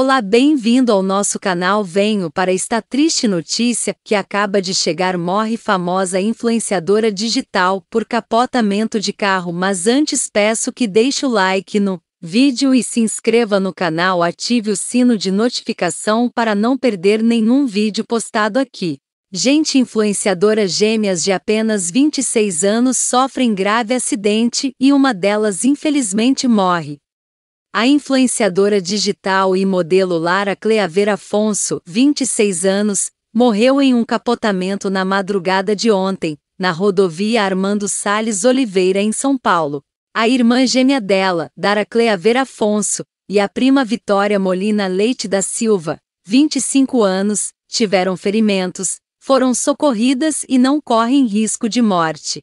Olá, bem-vindo ao nosso canal. Venho para esta triste notícia que acaba de chegar. Morre famosa influenciadora digital por capotamento de carro. Mas antes peço que deixe o like no vídeo e se inscreva no canal. Ative o sino de notificação para não perder nenhum vídeo postado aqui. Gente influenciadora gêmeas de apenas 26 anos sofrem grave acidente e uma delas infelizmente morre. A influenciadora digital e modelo Lara Cleaver Afonso, 26 anos, morreu em um capotamento na madrugada de ontem, na rodovia Armando Sales Oliveira, em São Paulo. A irmã gêmea dela, Dara Cleaver Afonso, e a prima Vitória Molina Leite da Silva, 25 anos, tiveram ferimentos, foram socorridas e não correm risco de morte.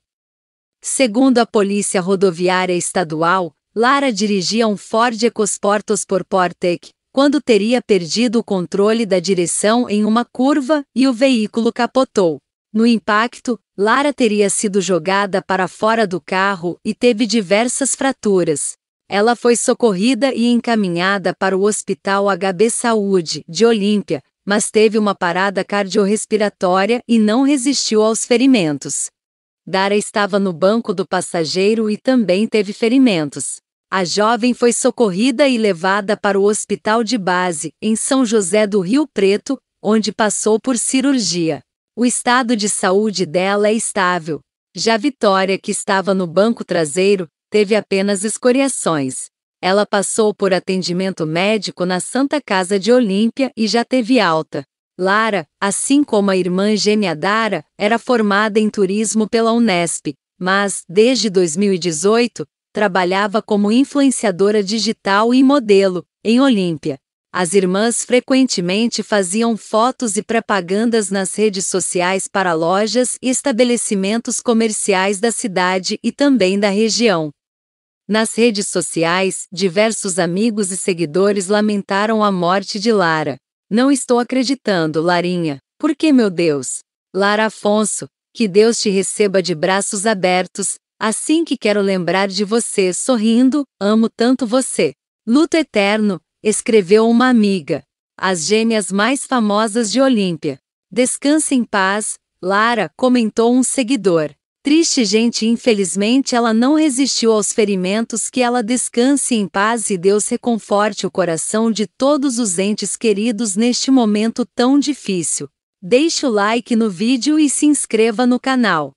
Segundo a Polícia Rodoviária Estadual, Lara dirigia um Ford EcoSport Sportec, quando teria perdido o controle da direção em uma curva e o veículo capotou. No impacto, Lara teria sido jogada para fora do carro e teve diversas fraturas. Ela foi socorrida e encaminhada para o Hospital HB Saúde, de Olímpia, mas teve uma parada cardiorrespiratória e não resistiu aos ferimentos. Dara estava no banco do passageiro e também teve ferimentos. A jovem foi socorrida e levada para o hospital de base, em São José do Rio Preto, onde passou por cirurgia. O estado de saúde dela é estável. Já Vitória, que estava no banco traseiro, teve apenas escoriações. Ela passou por atendimento médico na Santa Casa de Olímpia e já teve alta. Lara, assim como a irmã gêmea Dara, era formada em turismo pela Unesp, mas, desde 2018, trabalhava como influenciadora digital e modelo, em Olímpia. As irmãs frequentemente faziam fotos e propagandas nas redes sociais para lojas e estabelecimentos comerciais da cidade e também da região. Nas redes sociais, diversos amigos e seguidores lamentaram a morte de Lara. Não estou acreditando, Larinha. Por que, meu Deus? Lara Afonso, que Deus te receba de braços abertos, Assim que quero lembrar de você sorrindo, amo tanto você. Luto eterno, escreveu uma amiga. As gêmeas mais famosas de Olímpia. Descanse em paz, Lara, comentou um seguidor. Triste gente, infelizmente ela não resistiu aos ferimentos. Que ela descanse em paz e Deus reconforte o coração de todos os entes queridos neste momento tão difícil. Deixe o like no vídeo e se inscreva no canal.